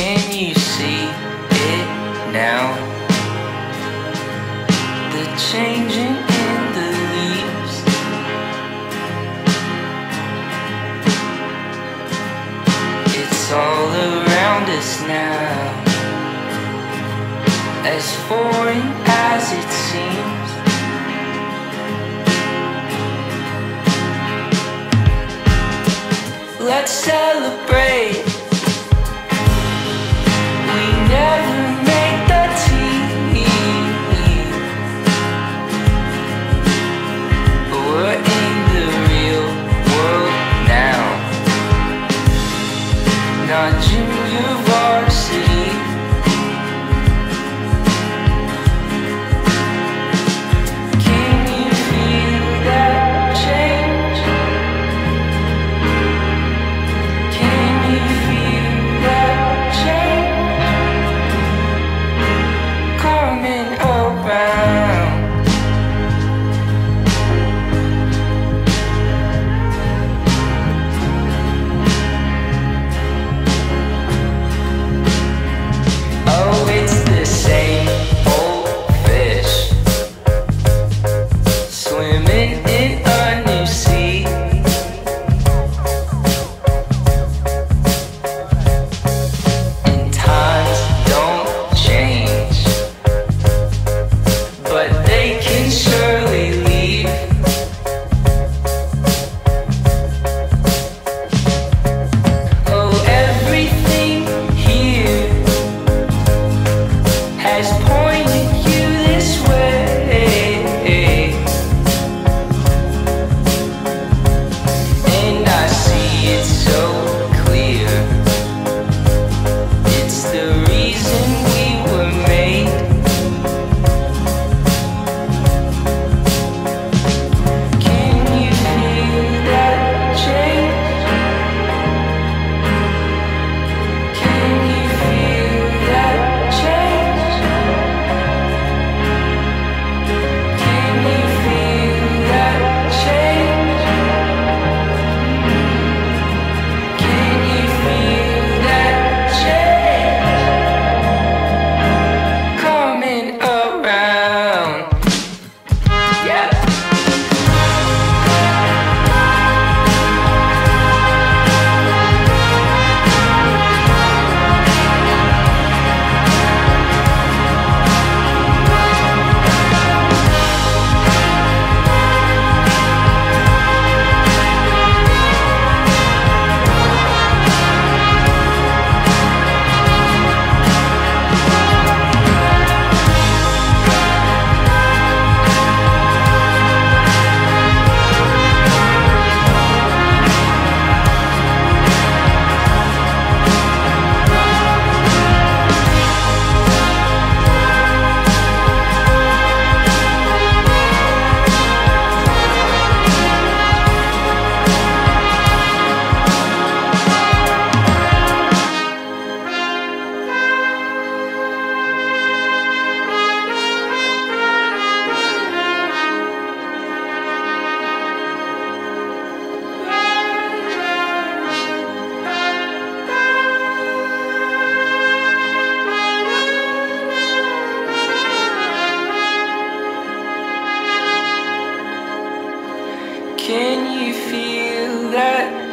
Can you see it now? The changing in the leaves. It's all around us now. As foreign as it seems. Let's celebrate.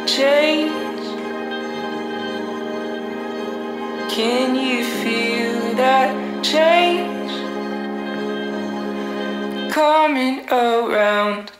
change? Can you feel that change coming around?